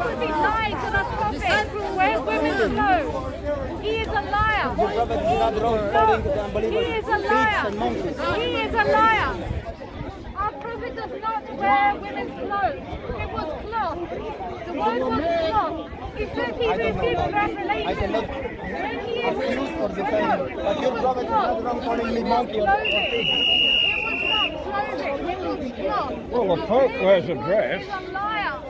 He lied to the prophet where women go. He is a liar. Your prophet is not wrong according to the unbelievers, He is a liar. He is a liar. Our prophet does not wear women's clothes. It was cloth. The word was cloth. He said he refuted revelation. When he is Accused or defended. But your prophet is not wrong calling me monkey or, or. It was not clothing. It was cloth. Well, the Pope wears a dress.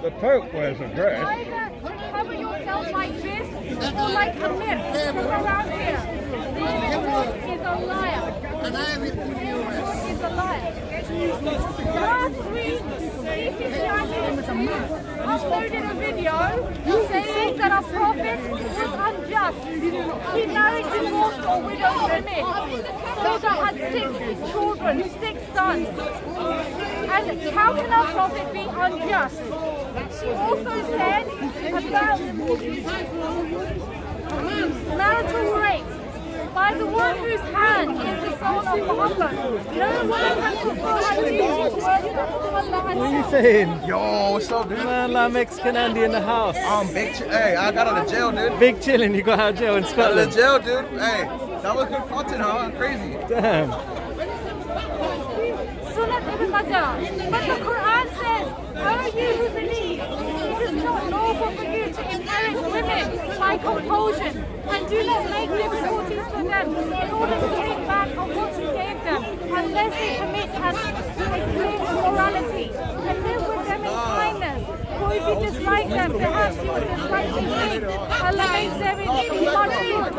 Is a liar. The Pope wears a dress. Either cover yourself like this or like a myth from around here. David Wood is a liar. And I David Wood is a liar. There are three CCCI uploaded a video saying that a prophet was unjust. He married divorced or widowed women. Those that had six children, six sons. And how can a prophet be unjust? She also said about marital rape by the one whose hand is the soul of Muhammad. No one can fulfill her duty towards Allah What are you saying? Yo, what's up, dude? Man, like Mexican Andy in the house. I'm big. Ch- hey, I got out of jail, dude. Big chilling, you got out of jail in Scotland. Out of jail, dude. Hey, that was good content, huh? Crazy. Damn. Sunan ibn Majah. But the Quran says, you who believe, it is not lawful for you to inherit women by compulsion, and do not make difficulties for them in order to take back on what you gave them, unless they commit an, a clear immorality, and live with them in kindness. For if you dislike them, perhaps you will dislike the king. Allah makes everything much good.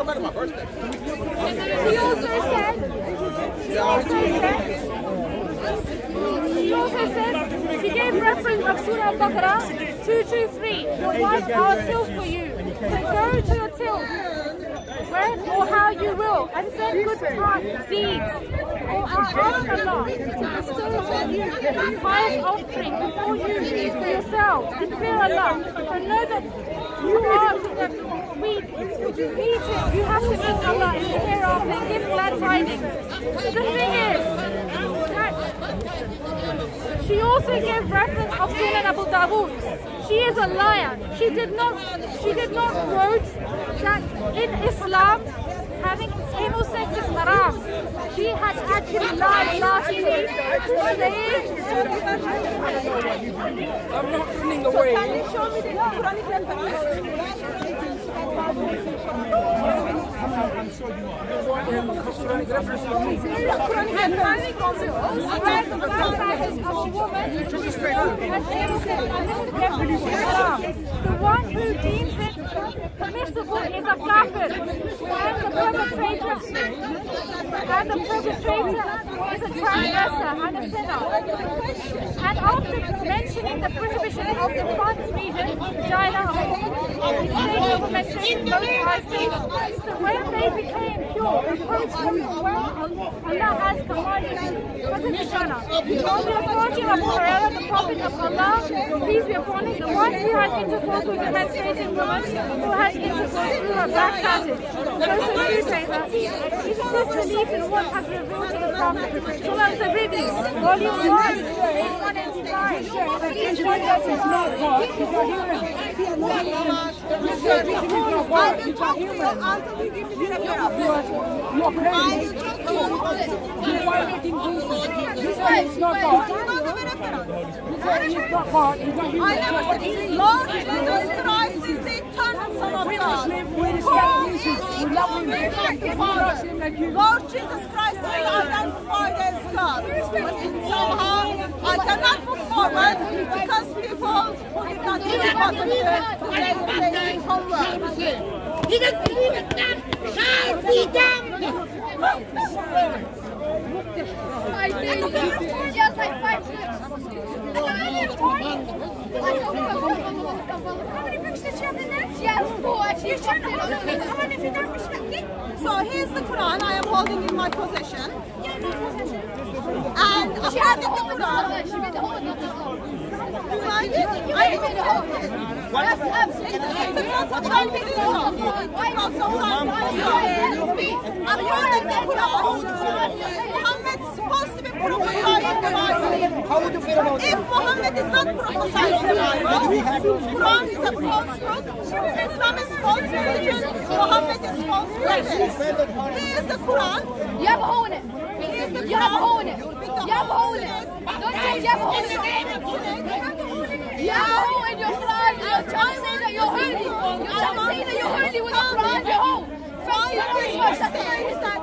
He also said, he also said, she also said, she gave reference of Surah Al-Baqarah 223, your wives are a till for you. So go to your till, where or how you will, and send good part deeds, or ask Allah to bestow upon you pious offering before you for yourselves, and fear Allah, and know that you are to them weak. You have to meet Allah in the hereafter. And give glad tidings. The thing is, she also gave reference of Sunan Abu Dawood. She is a liar. She did not she did not quote that in Islam having anal sex is haram. She has had actually lied last week saying I'm not running away. Can you show me the Quranic the one who deems is a kafir, and the perpetrator and the perpetrator is a transgressor and a sinner. And after mentioning the prohibition of the front region, vagina, state implementation, both are states, so when they became pure, approached them where Allah has commanded in vagina. On the authority of Hurairah, the Prophet of Allah, peace be upon him, the one who has intercourse with a menstruating woman, who has intercourse through a back passage. Those who do say that, is disbelief in has revealed to the Volume 1, page 185. Page 185. You're crazy. You're violating Jesus. This one is not. This not. You never God. said Lord Jesus Christ is the eternal Son of We God. Muslim, we respect Who Jesus. is We love him. like the We Father. love him Lord Jesus Christ is identified as God. But somehow I cannot move forward because people who did not do what they they homework. He doesn't believe in them. Shall be damned. I think just like five How many books did you have in there? Has four. You respect it? So here's the Quran I am holding in my possession. Yeah, no possession. And had the Quran, made the whole you like it? You made the whole That's absolutely Because what I did is wrong. Because so I'm According to Quran, Muhammad's supposed to be prophesied the Bible. How would you feel about If Muhammad is not prophesied in the Bible, Quran is a false book, Islam is false religion, Muhammad is false Here's the Quran. You have a hole in it. You have a hole in it. You have a hole in it. Don't say you have a hole in it. You have a hole in your Quran. You're trying to say that you're holy. You're trying to say that you're holy with your Quran, your hole. From your Christmas, that's the way you start.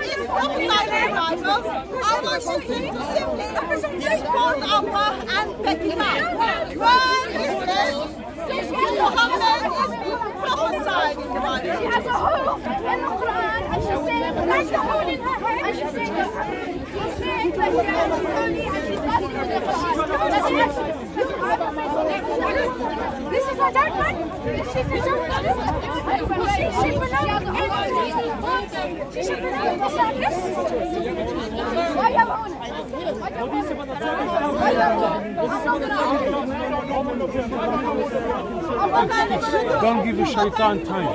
It's prophesied in the Bible. I want you to simply support Allah and take it out. This is a dark one. This is a dark one. She should belong in the She should belong in the circus. I am on Don't give a shaitan time.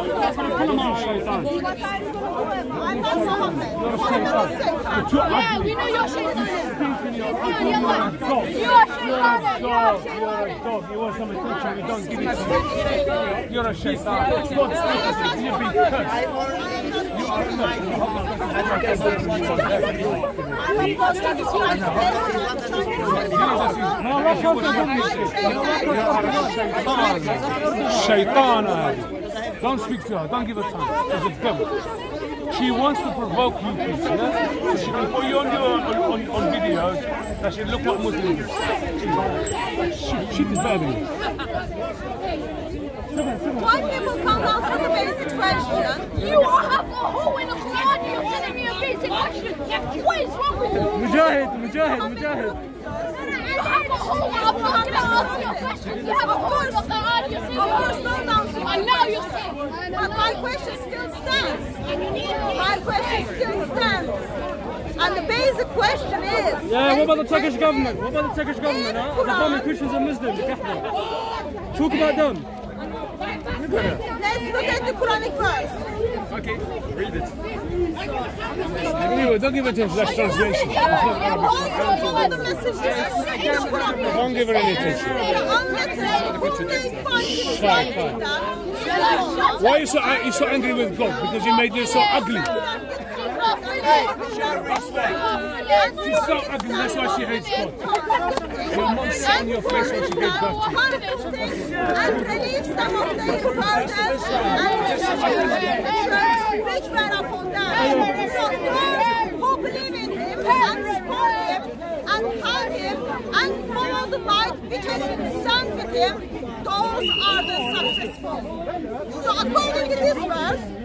Shaitan. You're shaitan. You're? You are shaitan. You you're. You. You're a shaitan. God speaks to you, be cursed. Shaitan. uh, Don't speak to her. Don't give her time. She's a devil. She wants to provoke you people, she can put you on, your, on, on, on videos that she look Muslims do. She, she is better than you. Why people can't answer the basic question? You have a hole in the Quran. You're telling me a basic question. What is wrong with you? Mujahid, Mujahid, Mujahid. You have a hole. I'm not going answer your question. You have a hole in the Quran. You're saying Of course, don't answer. And now you're saying. But my question still stands. My question still stands. And the basic question is. Yeah, what about the Turkish government? What about the Turkish government? Huh? Bombing Christians and Muslims. the Talk about them. Let's look at the Quranic verse. Okay, read it. Anyway, don't give it to English translation. Also, follow the messages in the Don't give her any attention. The unlettered who may find it writing down. Why are you so, are you so angry with God? Because He made you so ugly. She's so ugly, that's why she hates. Your face when she to which who him and him and him and sent with him, those are the successful. So according to this verse,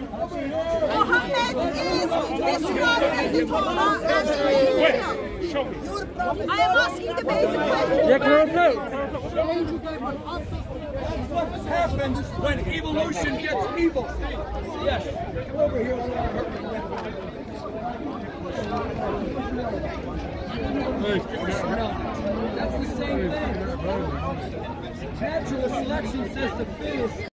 I am asking the basic question. Yeah, I What happens when evolution gets evil? Yes. Come over here. That's the same thing. Natural selection says the fittest